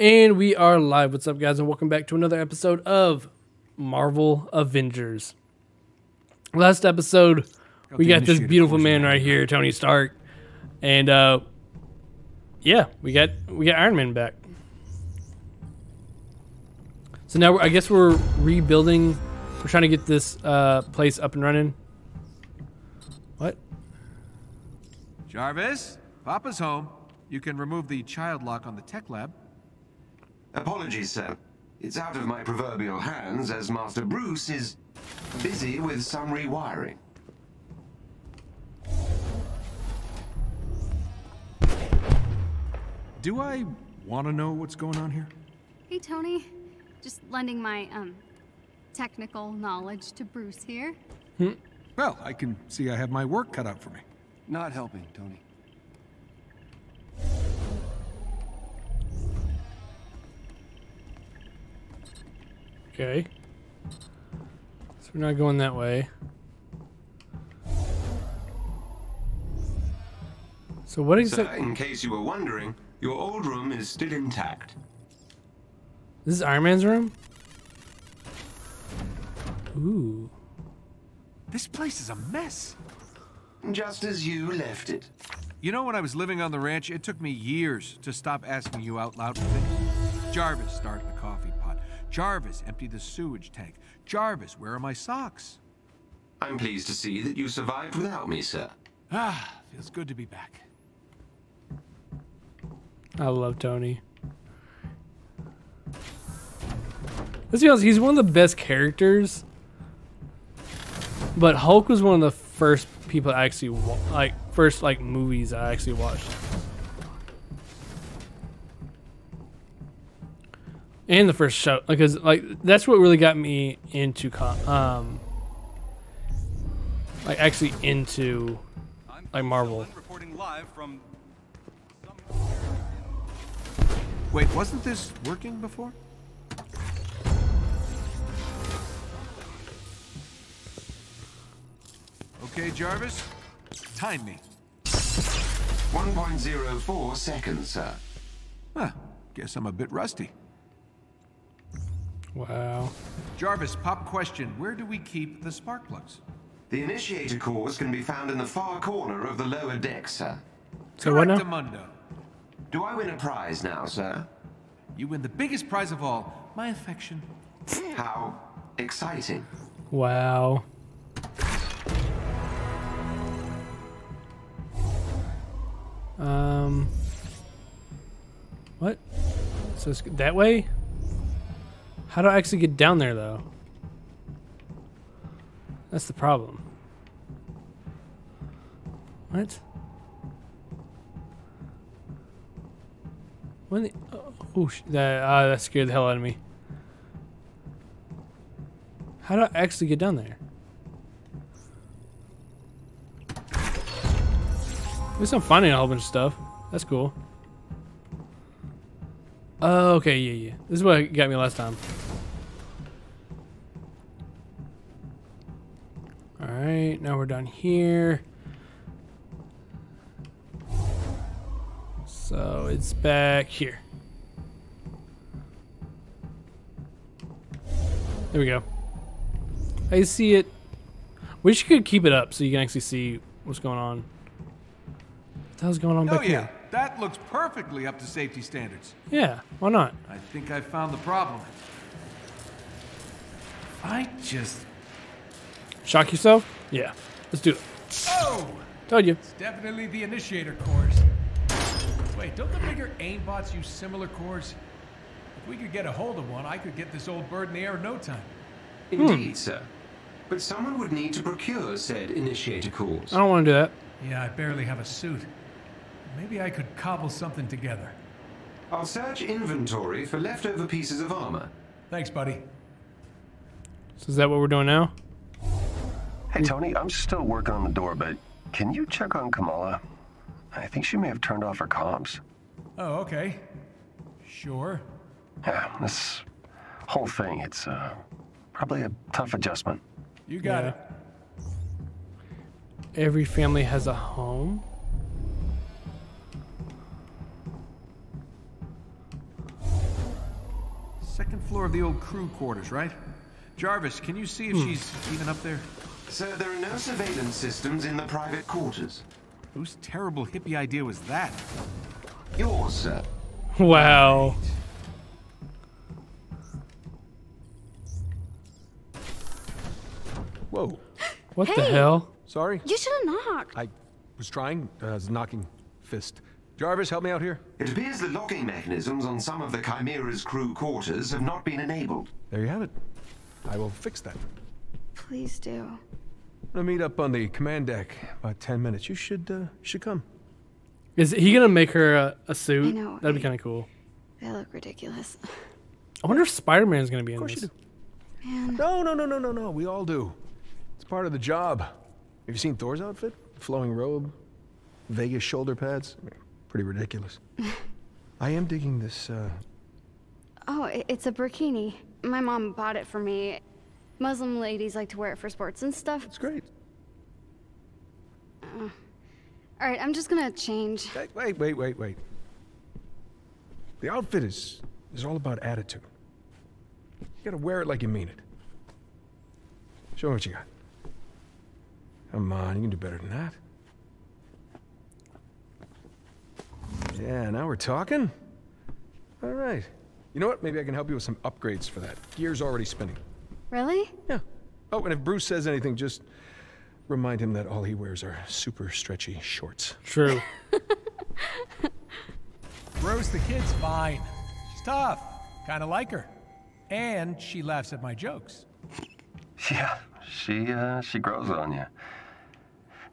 And we are live. What's up, guys? And welcome back to another episode of Marvel Avengers. Last episode, we got this beautiful man right here, Tony Stark, and uh, yeah, we got we got Iron Man back. So now I guess we're rebuilding. We're trying to get this uh, place up and running. What? Jarvis, Papa's home. You can remove the child lock on the tech lab. Apologies, sir. It's out of my proverbial hands as Master Bruce is busy with some rewiring. Do I want to know what's going on here? Hey, Tony. Just lending my, um, technical knowledge to Bruce here. Hmm. Well, I can see I have my work cut out for me. Not helping, Tony. Okay. So we're not going that way. So what Sir, exactly? in case you were wondering, your old room is still intact. This is Iron Man's room. Ooh. This place is a mess. Just as you left it. You know, when I was living on the ranch, it took me years to stop asking you out loud for things. Jarvis started the coffee pot. Jarvis empty the sewage tank. Jarvis, where are my socks? I'm pleased to see that you survived without me, sir. Ah, feels good to be back. I love Tony. Let's be honest, he's one of the best characters. But Hulk was one of the first people I actually like first like movies I actually watched. And the first show, because like that's what really got me into com- um like actually into like Marvel. Reporting live from Wait, wasn't this working before? Okay, Jarvis, time me. 1.04 seconds, sir. Huh, guess I'm a bit rusty. Wow. Jarvis, pop question. Where do we keep the spark plugs? The initiator cores can be found in the far corner of the lower deck, sir. So what now? Correctamundo. Do I win a prize now, sir? You win the biggest prize of all, my affection. How exciting. Wow. Um. What? So it's that way? How do I actually get down there, though? That's the problem. What? When the, oh, oh that ah, that scared the hell out of me. How do I actually get down there? At least I'm finding a whole bunch of stuff. That's cool. Oh, okay, yeah, yeah. This is what got me last time. Alright, now we're down here. So it's back here. There we go. I see it. Wish you could keep it up so you can actually see what's going on. What the hell's going on Oh back yeah, here? that looks perfectly up to safety standards. Yeah, why not? I think I found the problem. I just... Shock yourself? Yeah. Let's do it. Oh! Told you. It's definitely the initiator cores. Wait, don't the bigger AIM bots use similar cores? If we could get a hold of one, I could get this old bird in the air in no time. Indeed, hmm. sir. But someone would need to procure said initiator cores. I don't want to do that. Yeah, I barely have a suit. Maybe I could cobble something together. I'll search inventory for leftover pieces of armor. Thanks, buddy. So is that what we're doing now? Hey, Tony, I'm still working on the door, but can you check on Kamala? I think she may have turned off her comms. Oh, okay. Sure. Yeah, this whole thing, it's uh, probably a tough adjustment. You got Yeah. it. Every family has a home. Second floor of the old crew quarters, right? Jarvis, can you see if she's even up there? Sir, there are no surveillance systems in the private quarters. Whose terrible hippie idea was that? Yours, sir. Wow. Whoa. What the hell? Sorry. You should have knocked. I was trying. Uh, I was knocking fist. Jarvis, help me out here. It appears the locking mechanisms on some of the Chimera's crew quarters have not been enabled. There you have it. I will fix that. Please do. I'm gonna meet up on the command deck about 10 minutes. You should, uh, should come. Is he gonna make her a, a suit? I know, That'd be kind of cool. They look ridiculous. I wonder if Spider Man's gonna be in Of course this. you do. Man. No, no, no, no, no, no. We all do. It's part of the job. Have you seen Thor's outfit? Flowing robe, Vegas shoulder pads. Pretty ridiculous. I am digging this. Uh, Oh, it's a burkini. My mom bought it for me. Muslim ladies like to wear it for sports and stuff. it's great. Uh, all right, I'm just gonna change. Wait, wait, wait, wait. The outfit is is all about attitude. You gotta wear it like you mean it. Show me what you got. Come on, you can do better than that. Yeah, now we're talking. All right. You know what? Maybe I can help you with some upgrades for that. Gear's already spinning. Really? Yeah. Oh, and if Bruce says anything, just remind him that all he wears are super stretchy shorts. True. Rose the kid's fine. She's tough. Kind of like her. And she laughs at my jokes. Yeah, she uh, she grows on you.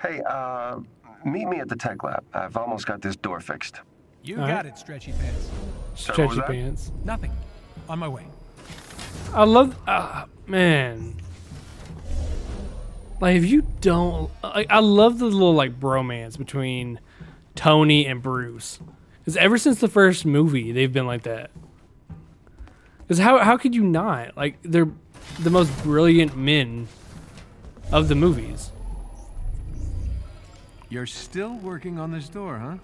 Hey, uh, meet me at the tech lab. I've almost got this door fixed. You All got right. it, stretchy pants. Sorry, Stretchy that? pants. Nothing. On my way. I love, uh, man. Like, if you don't, like, I love the little like bromance between Tony and Bruce. Because ever since the first movie, they've been like that. Because how how could you not? Like, they're the most brilliant men of the movies. You're still working on this door, huh?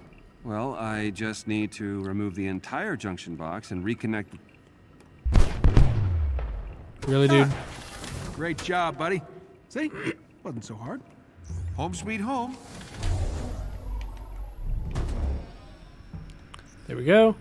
Well, I just need to remove the entire junction box and reconnect. Really, dude. Ah. Great job, buddy. See? Wasn't so hard. Home sweet home. There we go.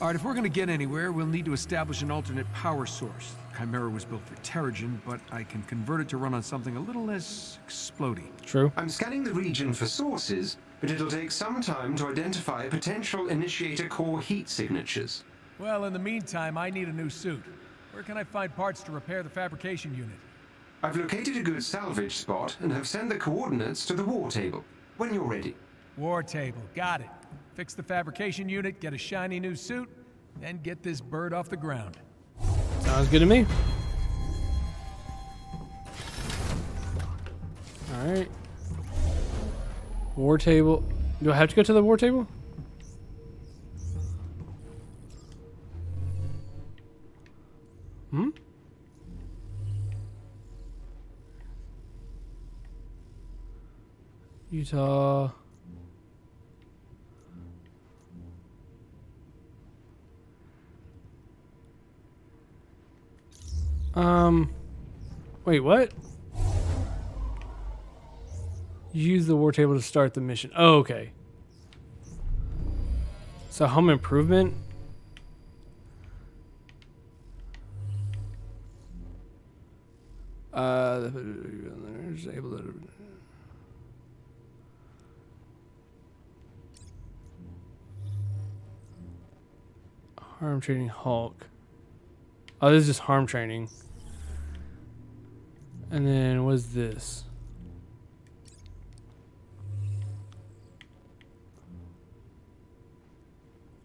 All right, if we're going to get anywhere, we'll need to establish an alternate power source. Chimera was built for Terrigen, but I can convert it to run on something a little less explodey. True. I'm scanning the region for sources, but it'll take some time to identify potential initiator core heat signatures. Well, in the meantime, I need a new suit. Where can I find parts to repair the fabrication unit? I've located a good salvage spot and have sent the coordinates to the war table. When you're ready. War table. Got it. Fix the fabrication unit, get a shiny new suit, and get this bird off the ground. Sounds good to me. All right. War table. Do I have to go to the war table? Hmm? Utah. Um, wait, what? Use the war table to start the mission. Oh, okay. So home improvement. Uh, able to. Harm training Hulk. Oh, this is just harm training. And then what's this?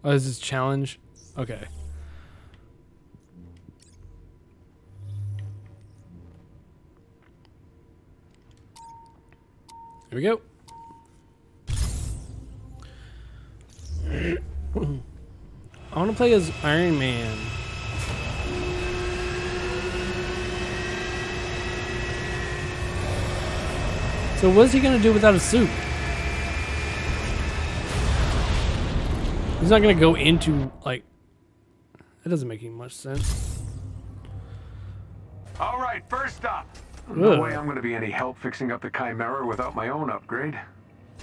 Oh, this is challenge? Okay. Here we go. I want to play as Iron Man. So what's he gonna do without a suit? He's not gonna go into like That doesn't make any much sense. All right, first up. No Ugh. way I'm going to be any help fixing up the Chimera without my own upgrade.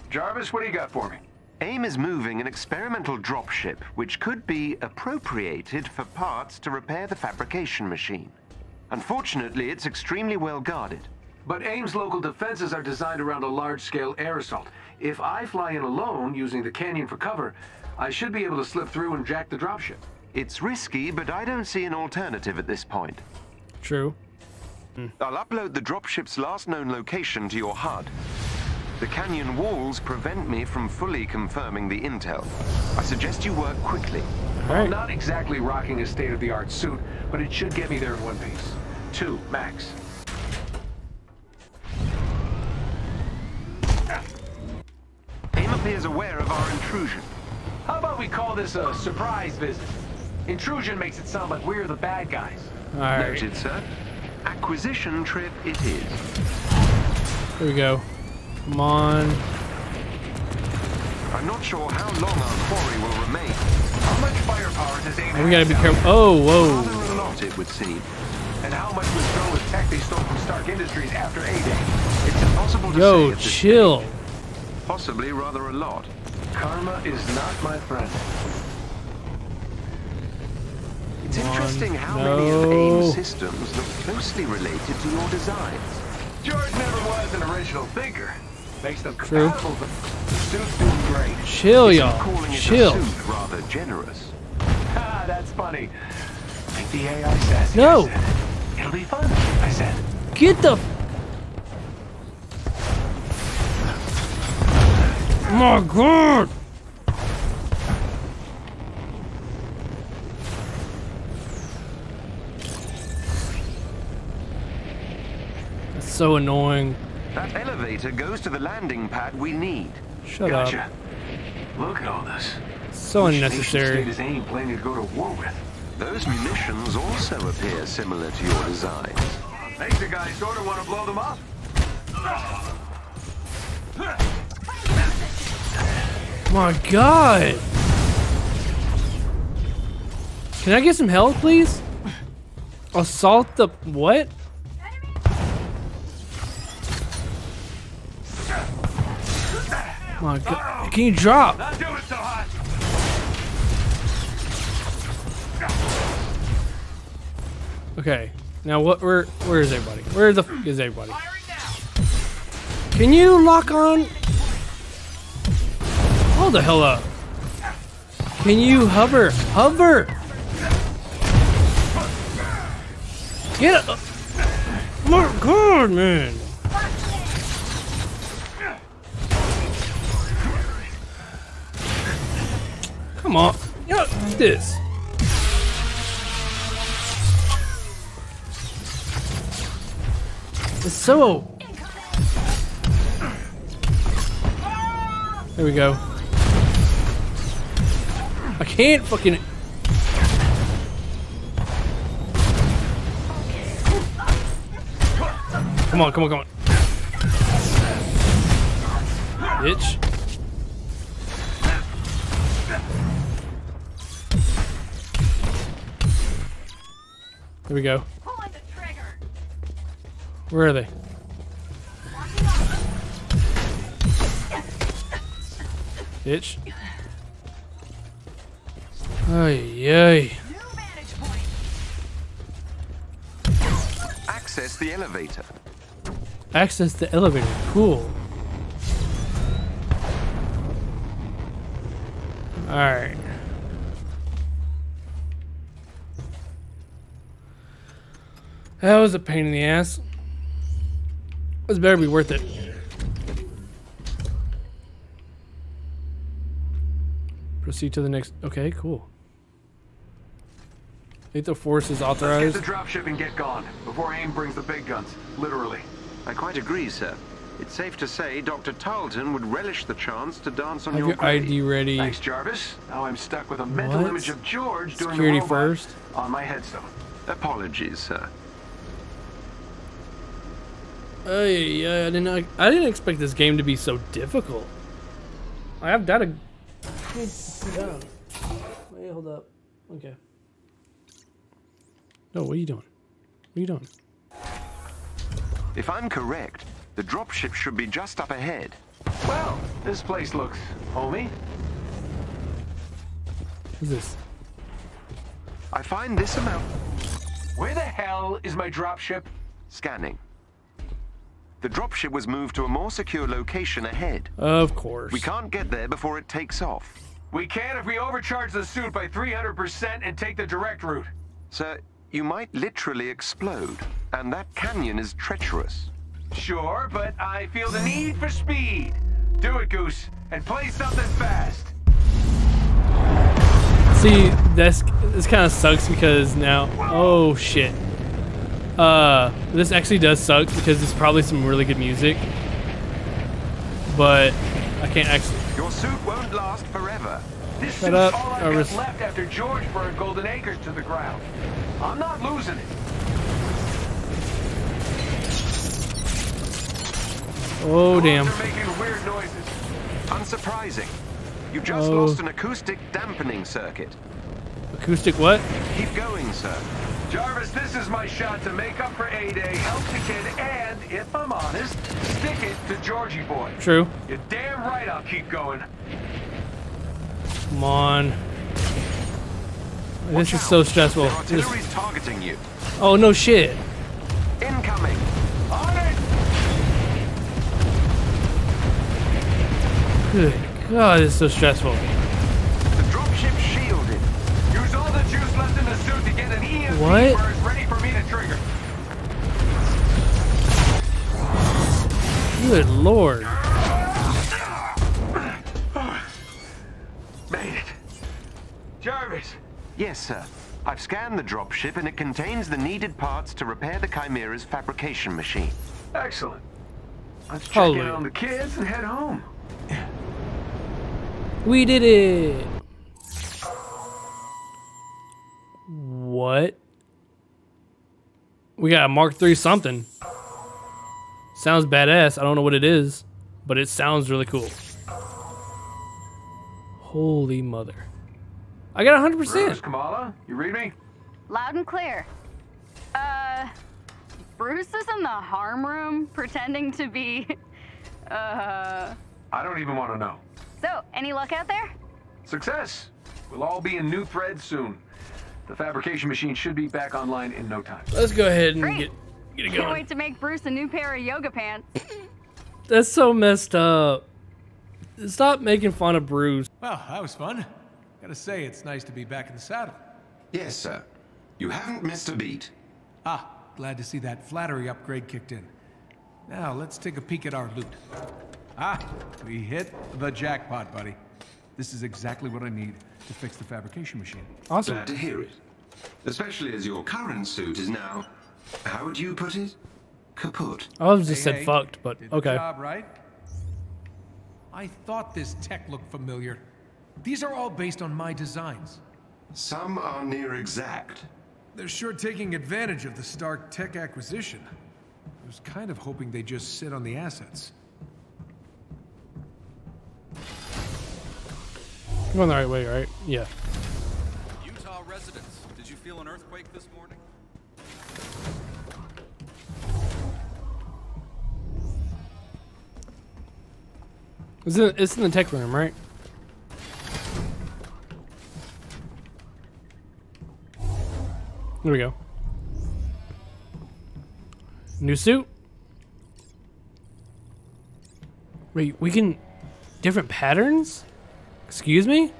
Jarvis, what do you got for me? AIM is moving an experimental dropship which could be appropriated for parts to repair the fabrication machine. Unfortunately, it's extremely well guarded. But AIM's local defenses are designed around a large-scale air assault. If I fly in alone, using the canyon for cover, I should be able to slip through and jack the dropship. It's risky, but I don't see an alternative at this point. True. I'll upload the dropship's last known location to your HUD. The canyon walls prevent me from fully confirming the intel. I suggest you work quickly. All I'm not exactly rocking a state-of-the-art suit, but it should get me there in one piece. Two, max. AIM appears aware of our intrusion. How about we call this a surprise visit? Intrusion makes it sound like we're the bad guys. All right. Noted, sir. Acquisition trip it is. Here we go. Come on. I'm not sure how long our quarry will remain. How much firepower does AIM Oh, we gotta be careful. Oh, Rather whoa. a lot, it would seem. And how much was thrown with tech they stole from Stark Industries after A-Day? It's impossible to say Yo, chill. stage. Possibly rather a lot. Karma is not my friend. It's Come on, interesting how no. many of AIM's systems look closely related to your designs. George never was an original thinker. Makes them True. compatible, but doing great. Chill, y'all. Chill. rather generous. Ah, that's funny. Like the AI sassy. No. Said. It'll be fun, I said. Get the. My God. So annoying. That elevator goes to the landing pad we need. Shut Gotcha. up. Look at all this. So Which unnecessary. state is AIM planning to go to war with? Those munitions also appear similar to your designs. Makes the guy sort of want to blow them up. My God. Can I get some help, please? Assault the what? Can you drop? Okay. Now what? Where? Where is everybody? Where the f- is everybody? Can you lock on? Hold the hell up. Can you hover? Hover. Get up. Oh my God, man. Come on. You know, this. It's so. There we go. I can't fucking. Come on, come on, come on. Bitch. There we go. Pulling the trigger. Where are they? Bitch. Ay, ay. New vantage point. Access the elevator. Access the elevator. Cool. Alright. That was a pain in the ass. This better be worth it. Proceed to the next. Okay, cool. Lethal force is Let's get authorized. the dropship and get gone before AIM brings the big guns. Literally. I quite agree, sir. It's safe to say Dr. Tarleton would relish the chance to dance on Have your your grave. ID ready. Thanks, Jarvis. Now I'm stuck with a mental What? image of George doing Security the robot first. on my headstone. Apologies, sir. Ay, yeah, I didn't. I didn't expect this game to be so difficult. I have data. Wait, hold up. Okay. No, what are you doing? What are you doing? If I'm correct, the dropship should be just up ahead. Well, this place looks homey. What's this? I find this amount Where the hell is my dropship? scanning. The dropship was moved to a more secure location ahead. Of course. We can't get there before it takes off. We can if we overcharge the suit by 300% and take the direct route. Sir, you might literally explode, and that canyon is treacherous. Sure, but I feel the need for speed. Do it, Goose, and play something fast. See, this this kind of sucks because now. Oh shit. Uh, this actually does suck because it's probably some really good music, but I can't actually. Your suit won't last forever. This Shut up, all I got left after George burned Golden Acres to the ground. I'm not losing it. Oh damn. Making weird noises. Unsurprising. You just Oh. lost an acoustic dampening circuit. Acoustic what? Keep going, sir. Jarvis, this is my shot to make up for A-Day, help the kid, and, if I'm honest, stick it to Georgie boy. True. You're damn right I'll keep going. Come on. This is so stressful. This- targeting you. oh no shit. Incoming. On it! Good God, this is so stressful. What? ready for me to trigger. Good lord. Made it. Jarvis, Yes, sir. I've scanned the dropship and it contains the needed parts to repair the Chimera's fabrication machine. excellent. Let's check in Hallelujah. on the kids and head home. We did it. What? We got a Mark III something. Sounds badass. I don't know what it is, but it sounds really cool. Holy mother. I got 100%. Bruce, Kamala, you read me? Loud and clear. Uh, Bruce is in the harm room pretending to be. Uh. I don't even want to know. So, any luck out there? Success. We'll all be in new threads soon. The fabrication machine should be back online in no time. Let's go ahead and Great. get, get it Can't going. wait to make Bruce a new pair of yoga pants. That's so messed up. Stop making fun of Bruce. Well, that was fun. Gotta say, it's nice to be back in the saddle. Yes, sir. You haven't missed a beat. Ah, glad to see that flattery upgrade kicked in. Now, let's take a peek at our loot. Ah, we hit the jackpot, buddy. This is exactly what I need to fix the fabrication machine. Awesome. Glad to hear it. Especially as your current suit is now, how would you put it? Kaput. I was just Hey, said hey, fucked, but did okay. The job, right? I thought this tech looked familiar. These are all based on my designs. Some are near exact. They're sure taking advantage of the Stark tech acquisition. I was kind of hoping they just sit on the assets. Going the right way, right? Yeah. Utah residents, did you feel an earthquake this morning? It's in, it's in the tech room, right? There we go. New suit. Wait, we can different patterns? Excuse me?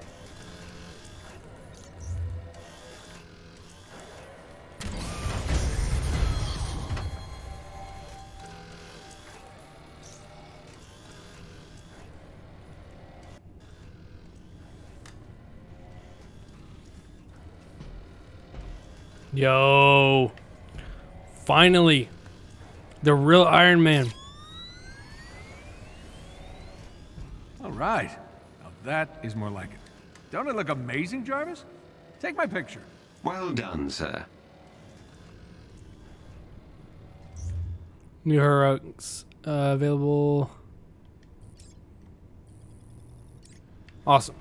Yo. Finally. The real Iron Man. All right. Now that is more like it. Don't it look amazing, Jarvis? Take my picture. Well done, sir. New heroics uh, available. Awesome.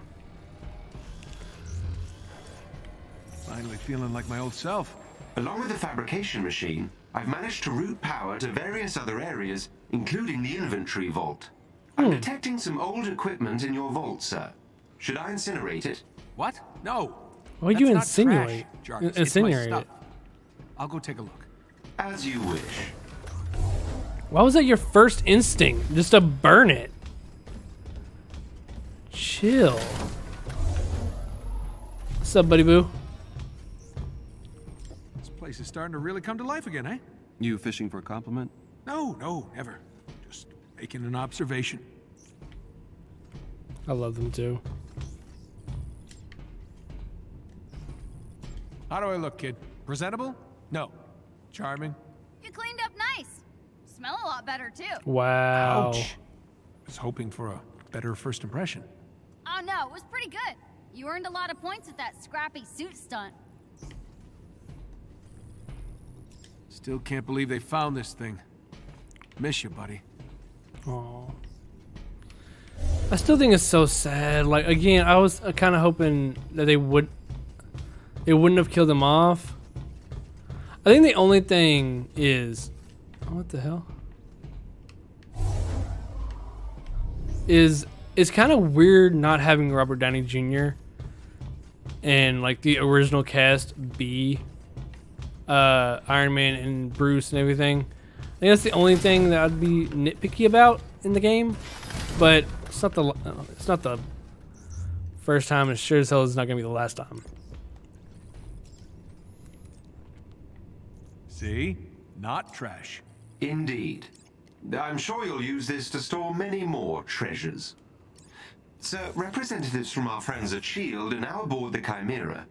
Finally feeling like my old self. Along with the fabrication machine, I've managed to route power to various other areas, including the inventory vault. I'm detecting some old equipment in your vault, sir. Should I incinerate it? What? No. Why'd you That's not insinuate? trash, In- insinuate it? I'll go take a look. As you wish. Why was that your first instinct? Just to burn it. Chill. What's up, buddy boo? This place is starting to really come to life again, eh? You fishing for a compliment? No, no, never. Just making an observation. I love them too. How do I look, kid? Presentable? No. Charming? You cleaned up nice. Smell a lot better too. Wow. Ouch. Was hoping for a better first impression. Oh no, it was pretty good. You earned a lot of points with that scrappy suit stunt. Still can't believe they found this thing. Miss you, buddy. Aw. I still think it's so sad. Like again, I was kind of hoping that they would, they wouldn't have killed him off. I think the only thing is, oh, what the hell? Is it's kind of weird not having Robert Downey Jr. and like the original cast be uh, Iron Man and Bruce and everything. I think that's the only thing that I'd be nitpicky about in the game, but it's not the uh, it's not the first time. and sure as hell is not gonna be the last time. See? Not trash. Indeed. I'm sure you'll use this to store many more treasures. Sir, representatives from our friends at S.H.I.E.L.D. are now aboard the Chimera.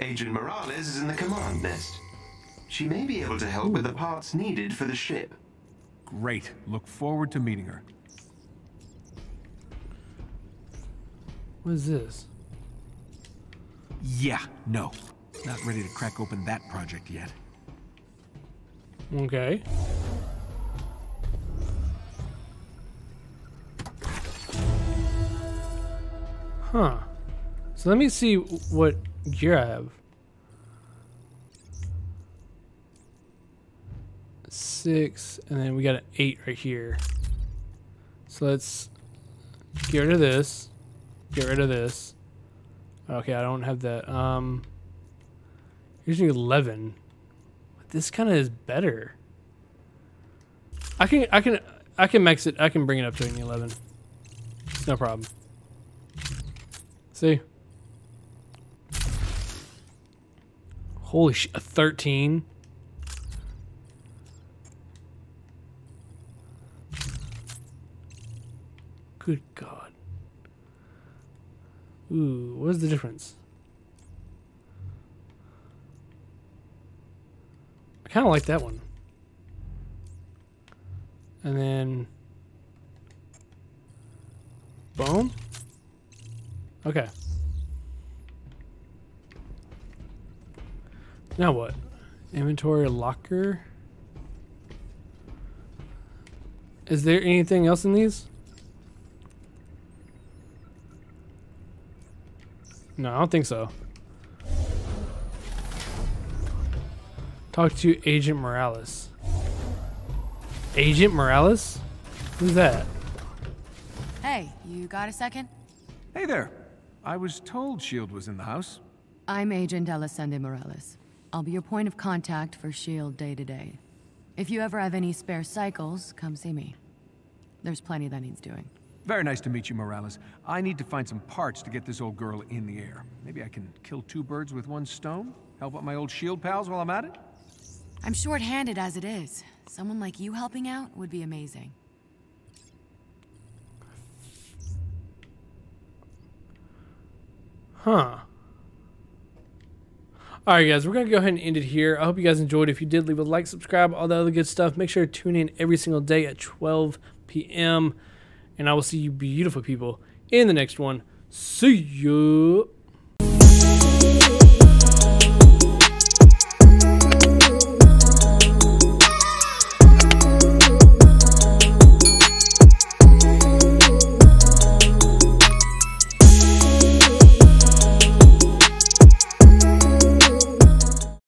Agent Morales is in the command nest. She may be able to help with the parts needed for the ship. Great. Look forward to meeting her. What is this? Yeah, no. Not ready to crack open that project yet. Okay. Huh. So let me see what gear I have. Six, and then we got an eight right here. So let's get rid of this. Get rid of this. Okay, I don't have that. Um, an eleven. This kind of is better. I can, I can, I can max it. I can bring it up to an eleven. No problem. See? Holy sh! A thirteen. Good God. Ooh, what is the difference? I kind of like that one. And then, boom. Okay. Now what? Inventory locker. Is there anything else in these? No, I don't think so. Talk to Agent Morales. Agent Morales? Who's that? Hey, you got a second? Hey there. I was told S.H.I.E.L.D. was in the house. I'm Agent Elisende Morales. I'll be your point of contact for S.H.I.E.L.D. day to day. If you ever have any spare cycles, come see me. There's plenty that needs doing. Very nice to meet you, Morales. I need to find some parts to get this old girl in the air. Maybe I can kill two birds with one stone? Help out my old S.H.I.E.L.D. pals while I'm at it? I'm short-handed as it is. Someone like you helping out would be amazing. Huh. All right, guys, we're going to go ahead and end it here. I hope you guys enjoyed. If you did, leave a like, subscribe, all the other good stuff. Make sure to tune in every single day at 12 p.m. And I will see you beautiful people in the next one. See you.